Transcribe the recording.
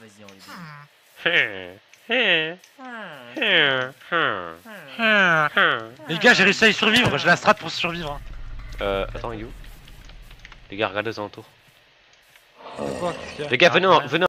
Vas-y, on Les gars, j'ai réussi à y survivre, j'ai la strat pour survivre. Hein. Euh, attends, il est où? Les gars, regardez aux alentours. Les gars, venez, venez